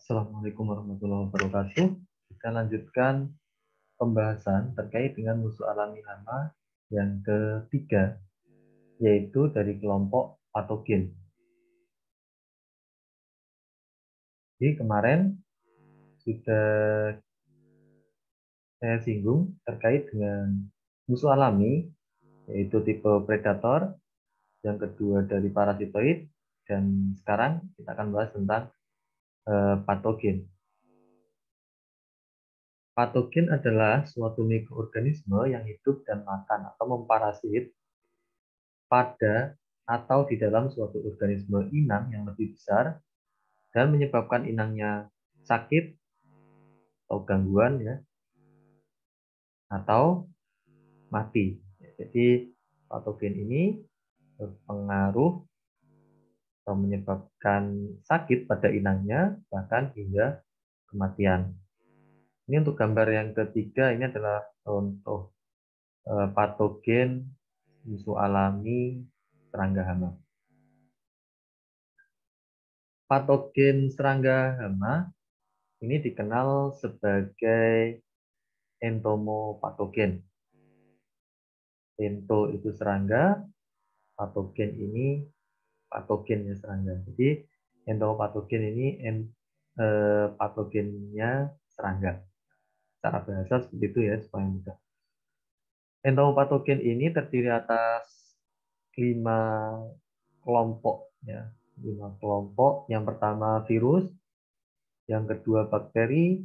Assalamualaikum warahmatullahi wabarakatuh. Kita lanjutkan pembahasan terkait dengan musuh alami hama yang ketiga, yaitu dari kelompok patogen. Jadi kemarin sudah saya singgung terkait dengan musuh alami, yaitu tipe predator, yang kedua dari parasitoid, dan sekarang kita akan bahas tentang eh, patogen. Patogen adalah suatu mikroorganisme yang hidup dan makan atau memparasit pada atau di dalam suatu organisme inang yang lebih besar dan menyebabkan inangnya sakit atau gangguan ya atau mati. Jadi patogen ini berpengaruh menyebabkan sakit pada inangnya bahkan hingga kematian. Ini untuk gambar yang ketiga, ini adalah contoh eh, patogen musuh alami serangga hama. Patogen serangga hama ini dikenal sebagai entomopatogen. Ento itu serangga, patogen ini patogennya serangga. Jadi entomopatogen ini eh, patogennya serangga secara bahasa seperti itu ya supaya mudah. Entomopatogen ini terdiri atas lima kelompok ya, lima kelompok. Yang pertama virus, yang kedua bakteri,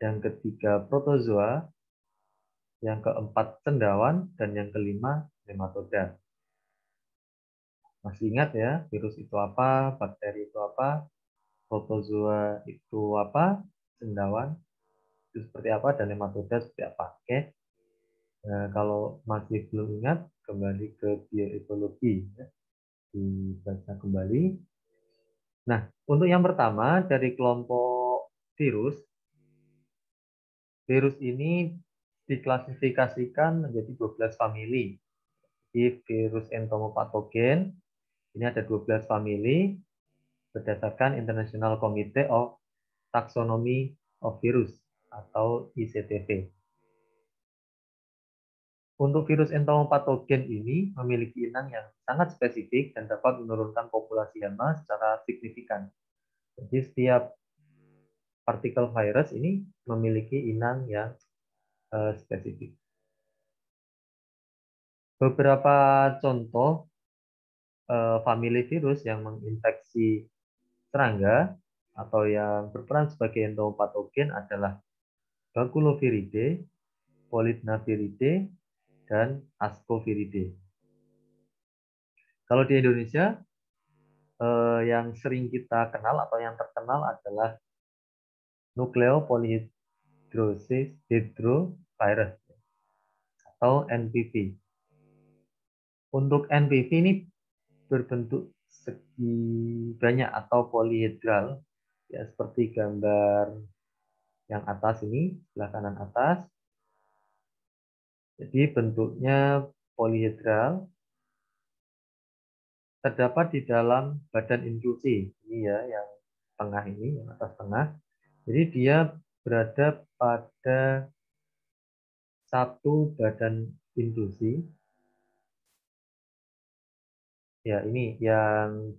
yang ketiga protozoa, yang keempat cendawan, dan yang kelima nematoda. Masih ingat ya, virus itu apa, bakteri itu apa, protozoa itu apa, cendawan itu seperti apa dan nematoda seperti apa. Oke. Nah, kalau masih belum ingat, kembali ke bioekologi. Ya. Dibaca kembali. Nah, untuk yang pertama dari kelompok virus, virus ini diklasifikasikan menjadi 12 famili. Di virus entomopatogen, ini ada 12 famili berdasarkan International Committee of Taxonomy of Virus atau ICTV. Untuk virus entomopatogen ini memiliki inang yang sangat spesifik dan dapat menurunkan populasi hama secara signifikan. Jadi setiap partikel virus ini memiliki inang yang uh, spesifik. Beberapa contoh uh, famili virus yang menginfeksi serangga atau yang berperan sebagai entomopatogen adalah Baculoviridae, Polydnaviridae, dan Ascoviridae. Kalau di Indonesia, eh, yang sering kita kenal atau yang terkenal adalah Nucleopolyhedrosis hydrovirus atau NPV. Untuk NPV ini berbentuk segi banyak atau polihedral ya seperti gambar yang atas ini, sebelah kanan atas. Jadi bentuknya polihedral terdapat di dalam badan inklusi. Ini ya yang tengah ini, yang atas tengah. Jadi dia berada pada satu badan inklusi. Ya, ini yang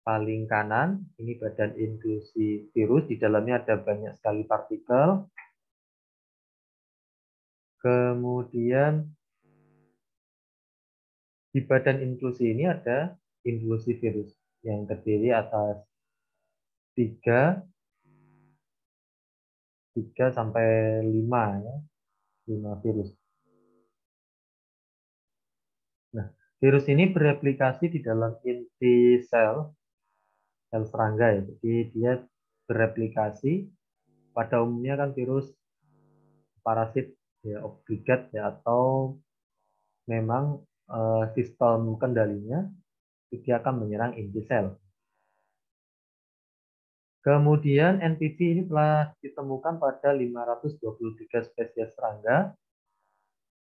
paling kanan, ini badan inklusi virus, di dalamnya ada banyak sekali partikel. Kemudian di badan inklusi ini ada inklusi virus yang terdiri atas tiga, tiga sampai lima ya, lima virus. Nah, virus ini bereplikasi di dalam inti sel sel serangga ya. Jadi dia bereplikasi. Pada umumnya kan virus parasit ya obligat ya atau memang uh, sistem kendalinya dia akan menyerang inti sel. Kemudian NPV ini telah ditemukan pada 523 spesies serangga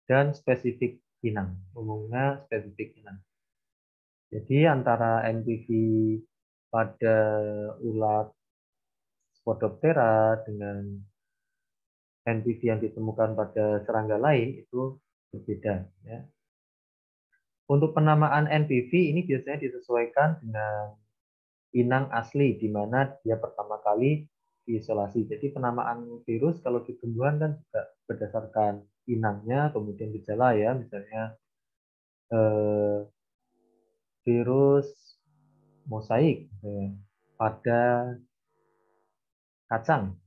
dan spesifik inang, umumnya spesifik inang. Jadi antara NPV pada ulat Spodoptera dengan NPV yang ditemukan pada serangga lain itu berbeda. Ya. Untuk penamaan NPV ini biasanya disesuaikan dengan inang asli, di mana dia pertama kali diisolasi. Jadi penamaan virus kalau di tumbuhan kan juga berdasarkan inangnya, kemudian gejala ya, misalnya eh, virus mosaik eh, pada kacang,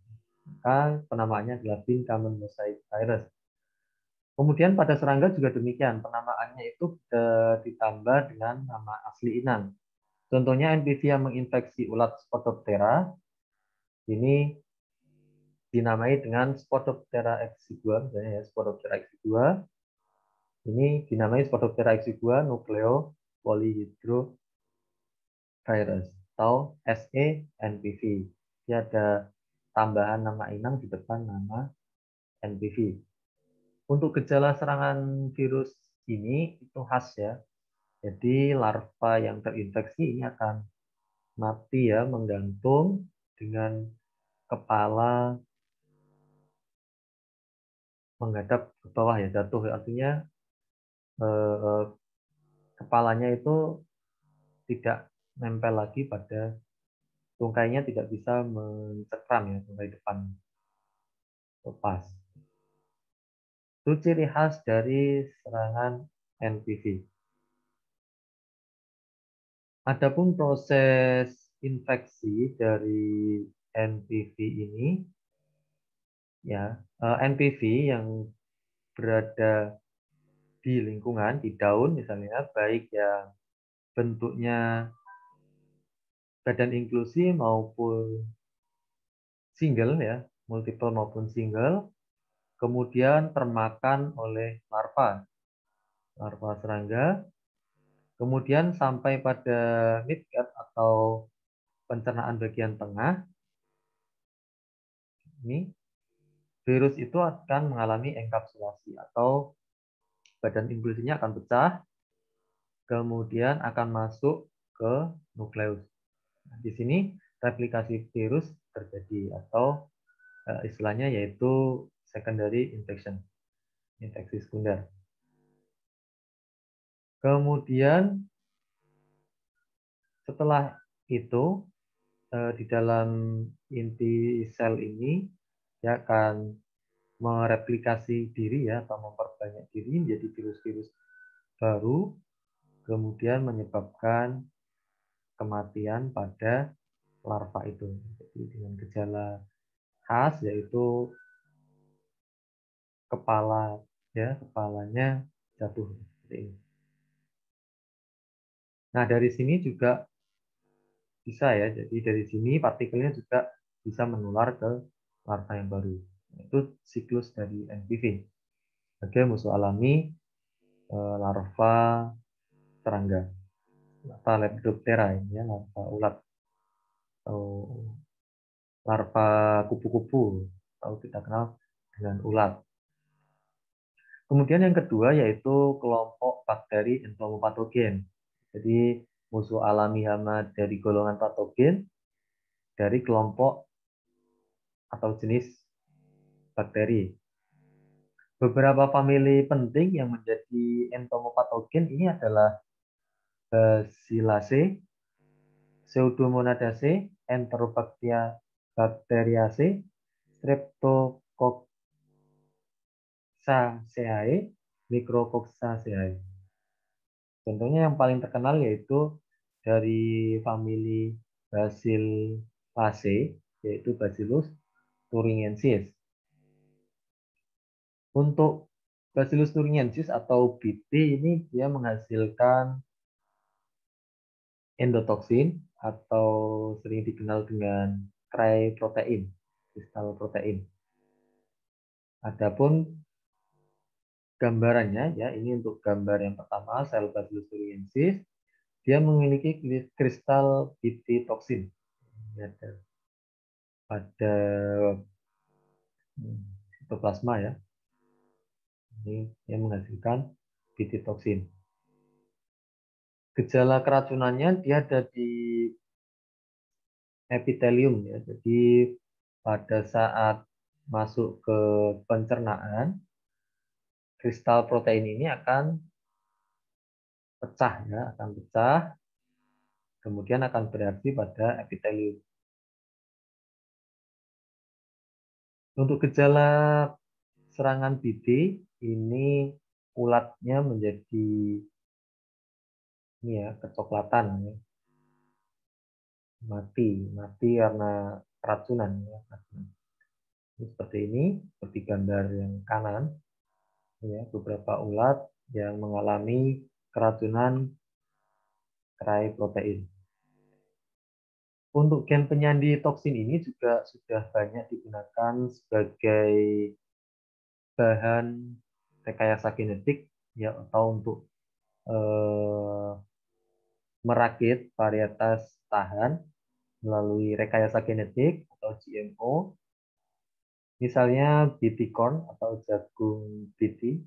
maka penamaannya adalah bin common mosaic virus. Kemudian pada serangga juga demikian, penamaannya itu ditambah dengan nama asli inang. Contohnya NPV yang menginfeksi ulat Spotoptera ini dinamai dengan Spodoptera exigua, misalnya ya, Spodoptera exigua. Ini dinamai Spodoptera exigua nucleo polyhydrovirus atau SENPV. Dia ada tambahan nama inang di depan nama NPV. Untuk gejala serangan virus ini itu khas ya. Jadi larva yang terinfeksi ini akan mati ya menggantung dengan kepala menghadap ke bawah ya jatuh artinya eh, kepalanya itu tidak nempel lagi pada tungkainya tidak bisa mencekram ya tungkai depan lepas itu ciri khas dari serangan NPV. Adapun proses infeksi dari NPV ini ya eh, NPV yang berada di lingkungan di daun misalnya baik yang bentuknya badan inklusi maupun single ya multiple maupun single kemudian termakan oleh larva larva serangga kemudian sampai pada midcat atau pencernaan bagian tengah. Ini virus itu akan mengalami enkapsulasi atau badan inklusinya akan pecah, kemudian akan masuk ke nukleus. Nah, di sini replikasi virus terjadi atau uh, istilahnya yaitu secondary infection, infeksi sekunder. Kemudian setelah itu Eh, di dalam inti sel ini ya akan mereplikasi diri ya atau memperbanyak diri menjadi virus-virus baru kemudian menyebabkan kematian pada larva itu. Jadi dengan gejala khas yaitu kepala ya kepalanya jatuh seperti ini. Nah dari sini juga bisa ya. Jadi dari sini partikelnya juga bisa menular ke larva yang baru. Itu siklus dari NPV. Sebagai musuh alami eh, larva serangga. Larva Lepidoptera ini ya, larva ulat. Atau larva kupu-kupu atau kita kenal dengan ulat. Kemudian yang kedua yaitu kelompok bakteri entomopatogen. Jadi musuh alami hama dari golongan patogen dari kelompok atau jenis bakteri. Beberapa famili penting yang menjadi entomopatogen ini adalah Bacillase, Pseudomonadase, Enterobacteria bacteriaceae, Streptococcaceae, Micrococcaceae. Contohnya yang paling terkenal yaitu dari famili Bacillase, yaitu Bacillus thuringiensis. Untuk Bacillus thuringiensis atau BT ini dia menghasilkan endotoksin atau sering dikenal dengan cry protein, kristal protein. Adapun gambarannya ya ini untuk gambar yang pertama sel Bacillus thuringiensis dia memiliki kristal BT toksin pada hmm, sitoplasma ya ini yang menghasilkan BT toksin gejala keracunannya dia ada di epitelium ya. Jadi pada saat masuk ke pencernaan, kristal protein ini akan pecah ya, akan pecah, kemudian akan bereaksi pada epitelium. Untuk gejala serangan BD ini ulatnya menjadi ini ya kecoklatan ya. mati mati karena keracunan ya ini seperti ini seperti gambar yang kanan ya beberapa ulat yang mengalami keracunan kerai protein. Untuk gen penyandi toksin ini juga sudah banyak digunakan sebagai bahan rekayasa genetik ya atau untuk eh, merakit varietas tahan melalui rekayasa genetik atau GMO. Misalnya BT corn atau jagung BT,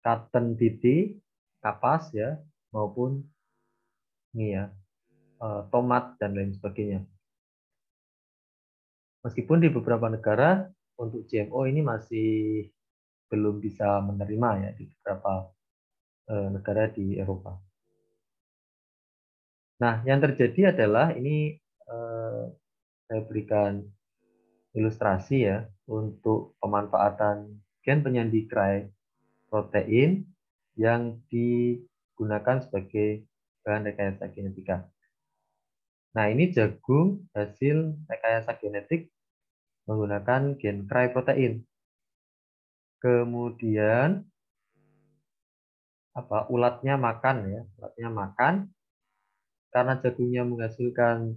cotton BT, kapas ya, maupun ini ya, tomat dan lain sebagainya. Meskipun di beberapa negara untuk GMO ini masih belum bisa menerima ya di beberapa eh, negara di Eropa. Nah, yang terjadi adalah ini eh, saya berikan ilustrasi ya untuk pemanfaatan gen penyandi krai protein yang digunakan sebagai bahan rekayasa genetika. Nah, ini jagung hasil rekayasa genetik menggunakan gen krai protein. Kemudian apa ulatnya makan ya, ulatnya makan karena jagungnya menghasilkan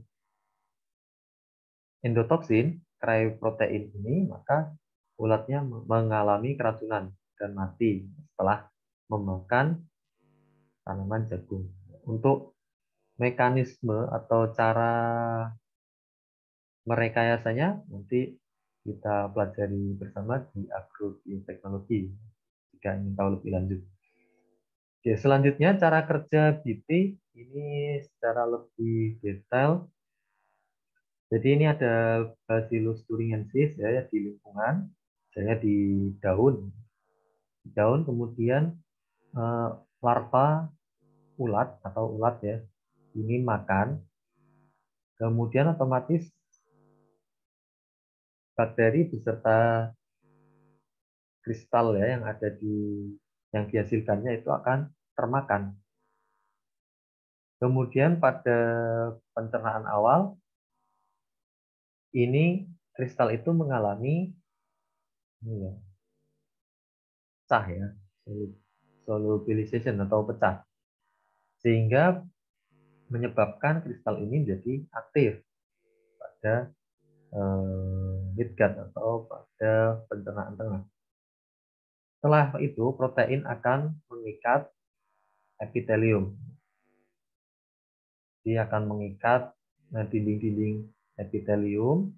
endotoksin, krai protein ini, maka ulatnya mengalami keracunan dan mati setelah memakan tanaman jagung. Untuk mekanisme atau cara merekayasanya nanti kita pelajari bersama di agroteknologi jika ingin tahu lebih lanjut. Oke, selanjutnya cara kerja BT ini secara lebih detail. Jadi ini ada Bacillus thuringiensis ya di lingkungan, misalnya di daun. Daun kemudian eh, larva ulat atau ulat ya ini makan, kemudian otomatis bakteri beserta kristal ya yang ada di yang dihasilkannya itu akan termakan. Kemudian pada pencernaan awal, ini kristal itu mengalami ini ya, pecah ya, solubilization atau pecah. Sehingga menyebabkan kristal ini menjadi aktif pada eh, atau pada pencernaan tengah. Setelah itu protein akan mengikat epitelium. Dia akan mengikat eh, dinding-dinding epitelium.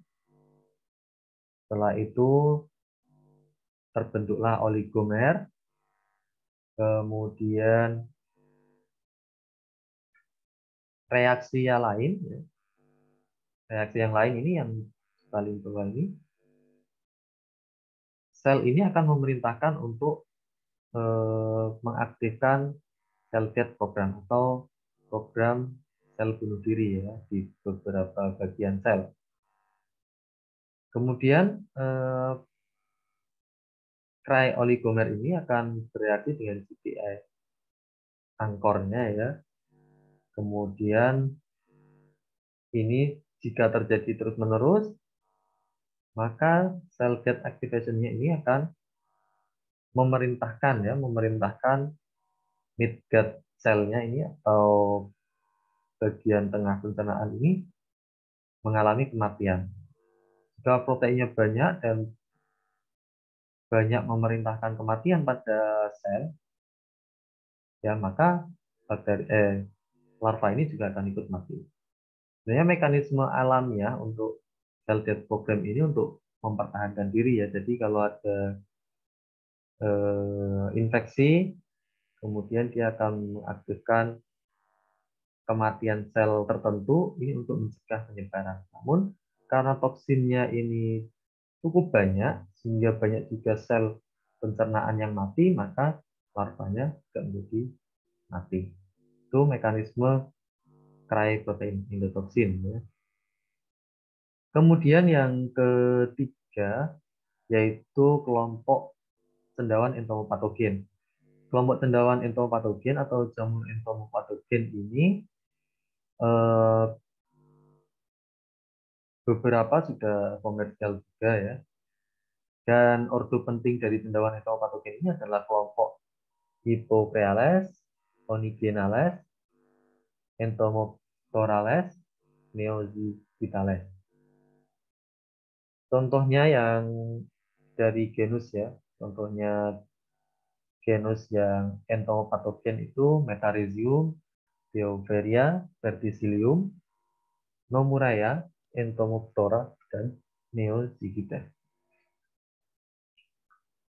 Setelah itu terbentuklah oligomer. Kemudian reaksi yang lain, ya. reaksi yang lain ini yang paling bawah ini, sel ini akan memerintahkan untuk eh, mengaktifkan sel death program atau program sel bunuh diri ya di beberapa bagian sel. Kemudian eh, oligomer ini akan bereaksi dengan GPI angkornya ya. Kemudian ini jika terjadi terus-menerus, maka sel death activation-nya ini akan memerintahkan ya, memerintahkan midgut selnya ini atau bagian tengah pencernaan ini mengalami kematian. Jika proteinnya banyak dan banyak memerintahkan kematian pada sel, ya maka bakteri eh, larva ini juga akan ikut mati. Sebenarnya mekanisme alamiah untuk sel death program ini untuk mempertahankan diri ya. Jadi kalau ada eh, infeksi kemudian dia akan mengaktifkan kematian sel tertentu ini untuk mencegah penyebaran. Namun karena toksinnya ini cukup banyak sehingga banyak juga sel pencernaan yang mati, maka larvanya juga menjadi mati. Itu mekanisme cry protein endotoksin. Ya. Kemudian yang ketiga yaitu kelompok cendawan entomopatogen. Kelompok cendawan entomopatogen atau jamur entomopatogen ini eh, beberapa sudah komersial juga ya. Dan ordo penting dari cendawan entomopatogen ini adalah kelompok Hippocreales, Onigenales, Entomoptorales, Neozygitales. Contohnya yang dari genus ya, contohnya genus yang entomopatogen itu Metarhizium, Theoveria, Verticillium, Nomuraya, Entomoptora, dan Neozygites.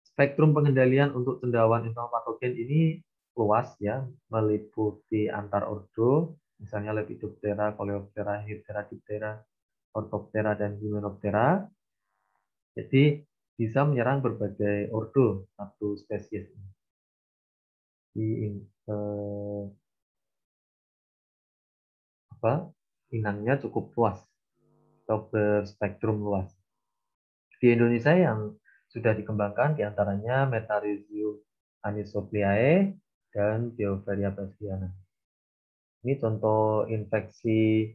Spektrum pengendalian untuk cendawan entomopatogen ini luas ya, meliputi antar ordo, misalnya Lepidoptera, Coleoptera, Hyptera, Diptera, Orthoptera, dan Hymenoptera. Jadi bisa menyerang berbagai ordo satu spesies ini. Di eh, apa inangnya cukup luas atau berspektrum luas. Di Indonesia yang sudah dikembangkan di antaranya Metarhizium anisopliae dan Theoveria bassiana. Ini contoh infeksi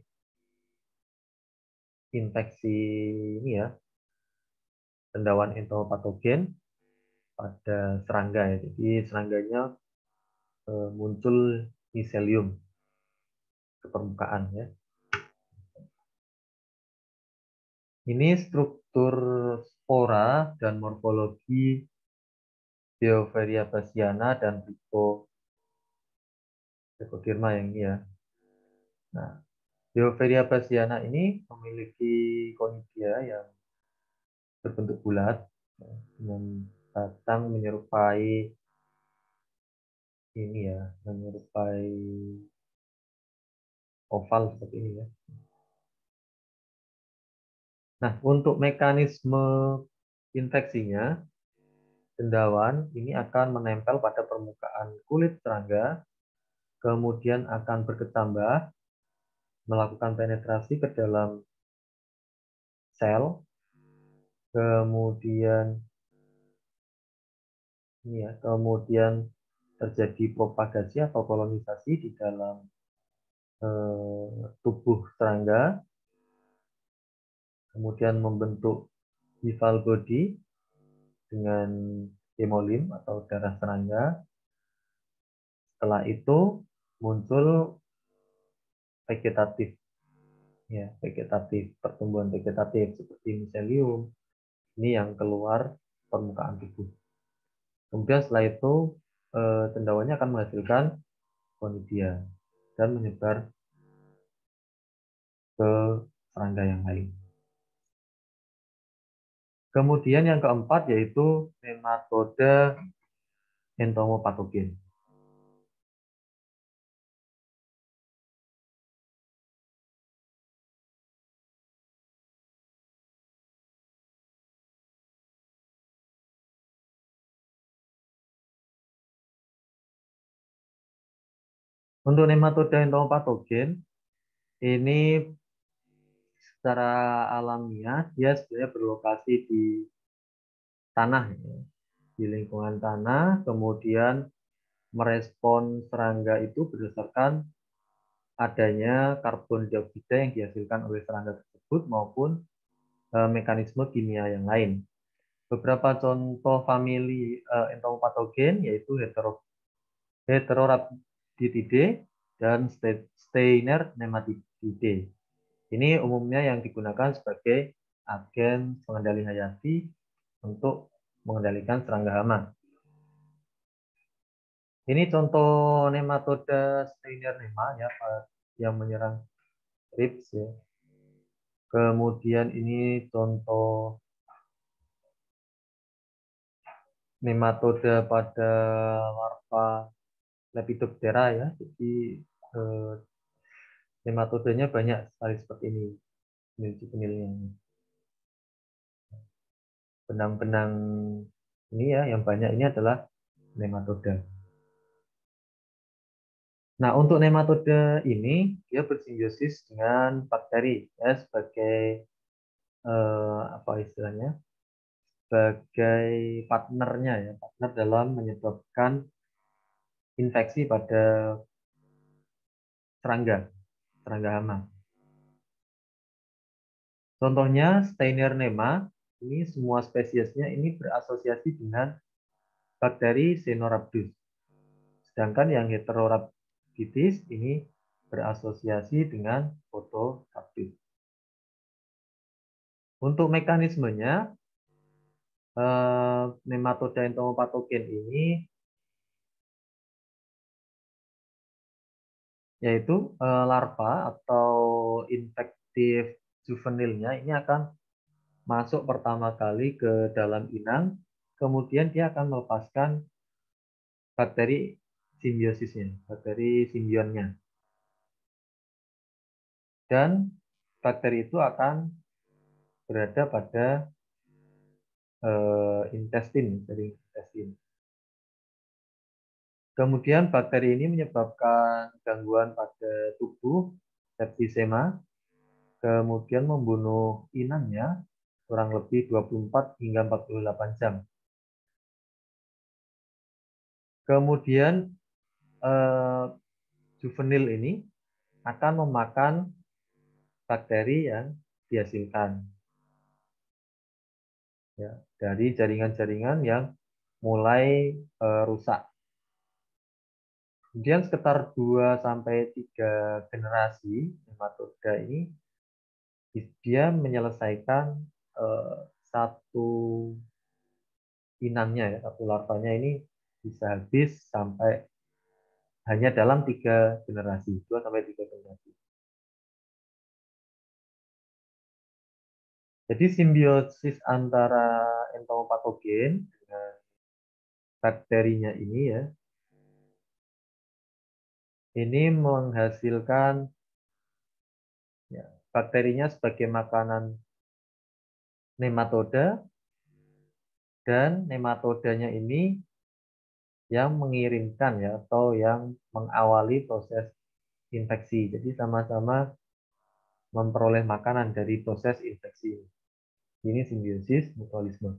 infeksi ini ya cendawan entomopatogen pada serangga ya. Jadi serangganya eh, muncul miselium ke permukaan ya. Ini struktur spora dan morfologi Theoveria bassiana dan Rico Trichoderma yang ini ya. Nah, Theoveria bassiana ini memiliki konidia yang berbentuk bulat ya, dengan batang menyerupai ini ya, menyerupai oval seperti ini ya. Nah, untuk mekanisme infeksinya, cendawan ini akan menempel pada permukaan kulit serangga, kemudian akan berkecambah, melakukan penetrasi ke dalam sel, kemudian ini ya, kemudian terjadi propagasi atau kolonisasi di dalam eh, tubuh serangga, kemudian membentuk hival body dengan hemolim atau darah serangga. Setelah itu muncul vegetatif, ya vegetatif pertumbuhan vegetatif seperti miselium, ini yang keluar permukaan tubuh. Kemudian setelah itu cendawannya eh, akan menghasilkan konidia dan menyebar ke serangga yang lain. Kemudian yang keempat yaitu nematoda entomopatogen. Untuk nematoda entomopatogen, ini secara alamiah dia sebenarnya berlokasi di tanah, ya. di lingkungan tanah, kemudian merespon serangga itu berdasarkan adanya karbon dioksida yang dihasilkan oleh serangga tersebut maupun e, mekanisme kimia yang lain. Beberapa contoh famili e, entomopatogen yaitu hetero, dan Steiner nematide. Ini umumnya yang digunakan sebagai agen pengendali hayati untuk mengendalikan serangga hama. Ini contoh nematoda Steiner nema ya yang menyerang trips ya. Kemudian ini contoh nematoda pada larva Lepidoptera ya. Jadi eh, nematodenya banyak sekali seperti ini penil-penilnya benang-benang ini ya yang banyak ini adalah nematoda. Nah, untuk nematode ini dia bersimbiosis dengan bakteri ya sebagai eh, apa istilahnya? sebagai partnernya ya, partner dalam menyebabkan infeksi pada serangga, hama. Contohnya Steiner nema, ini semua spesiesnya ini berasosiasi dengan bakteri Cenorhabdus. Sedangkan yang heterorhabditis ini berasosiasi dengan Photocaptus. Untuk mekanismenya, eh, nematoda entomopatogen ini yaitu eh, larva atau infektif juvenilnya ini akan masuk pertama kali ke dalam inang, kemudian dia akan melepaskan bakteri simbiosisnya, bakteri simbionnya. Dan bakteri itu akan berada pada uh, intestin, dari intestin. Kemudian bakteri ini menyebabkan gangguan pada tubuh, septisema, kemudian membunuh inangnya kurang lebih 24 hingga 48 jam. Kemudian eh, juvenil ini akan memakan bakteri yang dihasilkan ya, dari jaringan-jaringan yang mulai eh, rusak. Kemudian sekitar 2 sampai 3 generasi nematoda ini dia menyelesaikan uh, satu inangnya ya, satu larvanya ini bisa habis sampai hanya dalam tiga generasi, dua sampai tiga generasi. Jadi simbiosis antara entomopatogen dengan bakterinya ini ya, ini menghasilkan ya, bakterinya sebagai makanan nematoda dan nematodanya ini yang mengirimkan ya atau yang mengawali proses infeksi. Jadi sama-sama memperoleh makanan dari proses infeksi. Ini simbiosis mutualisme.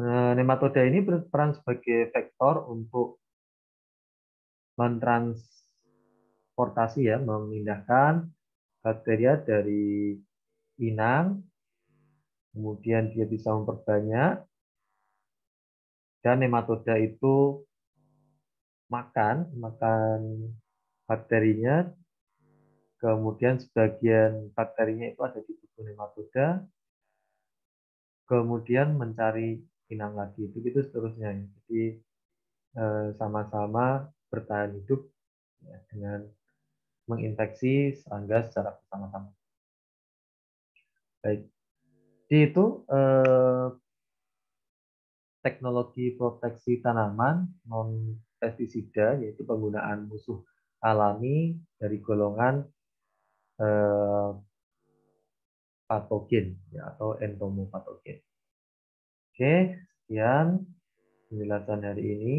Nah, nematoda ini berperan sebagai vektor untuk mentransportasi ya, memindahkan bakteria dari inang, kemudian dia bisa memperbanyak, dan nematoda itu makan, makan bakterinya, kemudian sebagian bakterinya itu ada di tubuh nematoda, kemudian mencari inang lagi, begitu seterusnya. Jadi eh, sama-sama bertahan hidup ya, dengan menginfeksi serangga secara bersama-sama. Baik. Di itu eh, teknologi proteksi tanaman non pestisida yaitu penggunaan musuh alami dari golongan eh, patogen ya, atau entomopatogen. Oke, sekian penjelasan hari ini.